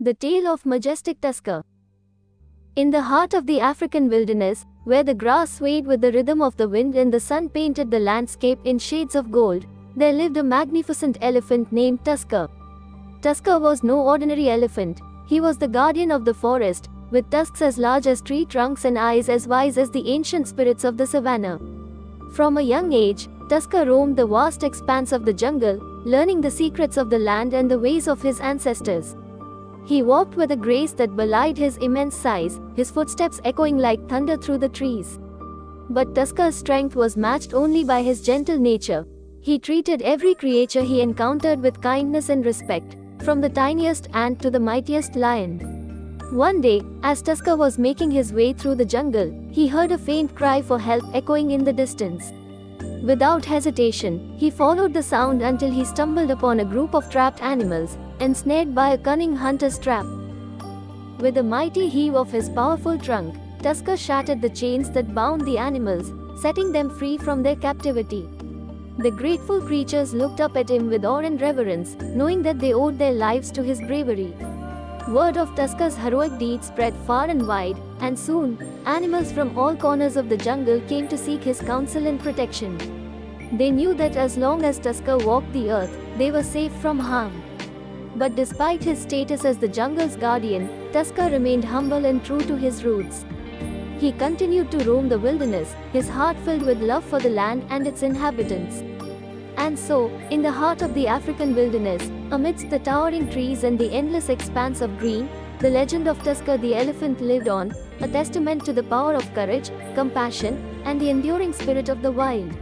The Tale of Majestic Tusker. In the heart of the African wilderness, where the grass swayed with the rhythm of the wind and the sun painted the landscape in shades of gold, there lived a magnificent elephant named Tusker. Tusker was no ordinary elephant, he was the guardian of the forest, with tusks as large as tree trunks and eyes as wise as the ancient spirits of the savannah. From a young age, Tusker roamed the vast expanse of the jungle, learning the secrets of the land and the ways of his ancestors. He walked with a grace that belied his immense size, his footsteps echoing like thunder through the trees. But Tusker's strength was matched only by his gentle nature. He treated every creature he encountered with kindness and respect, from the tiniest ant to the mightiest lion. One day, as Tusker was making his way through the jungle, he heard a faint cry for help echoing in the distance. Without hesitation, he followed the sound until he stumbled upon a group of trapped animals, ensnared by a cunning hunter's trap. With a mighty heave of his powerful trunk, Tusker shattered the chains that bound the animals, setting them free from their captivity. The grateful creatures looked up at him with awe and reverence, knowing that they owed their lives to his bravery. Word of Tusker's heroic deeds spread far and wide, and soon, animals from all corners of the jungle came to seek his counsel and protection. They knew that as long as Tusker walked the earth, they were safe from harm. But despite his status as the jungle's guardian, Tusker remained humble and true to his roots. He continued to roam the wilderness, his heart filled with love for the land and its inhabitants. And so, in the heart of the African wilderness, amidst the towering trees and the endless expanse of green, the legend of Tusker the elephant lived on, a testament to the power of courage, compassion, and the enduring spirit of the wild.